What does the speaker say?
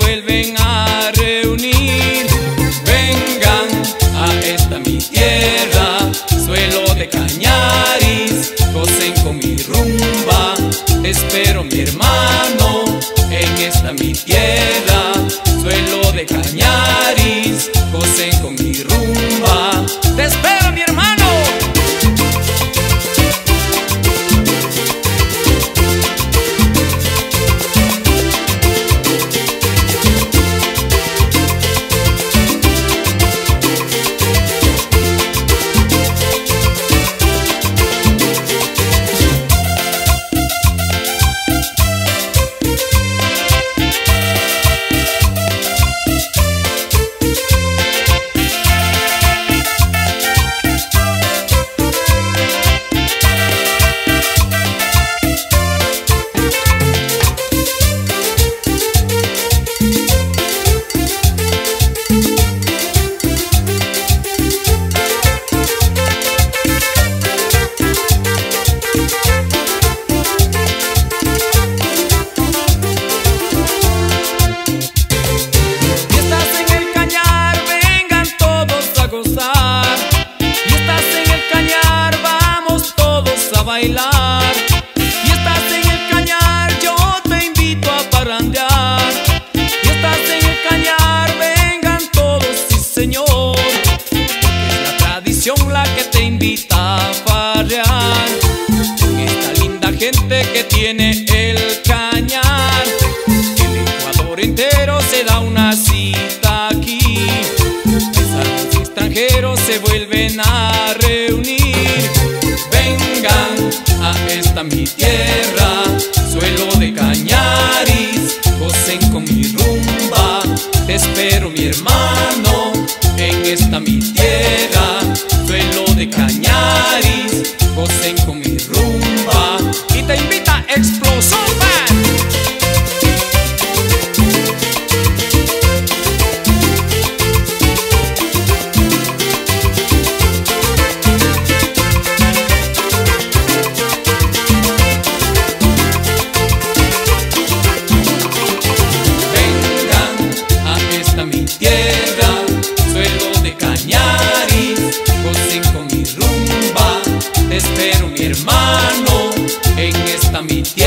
vuelven a bailar. Y estás en el cañar, yo te invito a parrandear. Y estás en el cañar, vengan todos, sí señor. Es la tradición la que te invita a farrear. Esta linda gente que tiene el cañar. El Ecuador entero se da una cita aquí. Paisanos extranjeros se vuelven a mi tierra, suelo de cañaris, gocen con mi rumba, te espero mi hermano, en esta mi tierra, suelo de cañaris. Samiti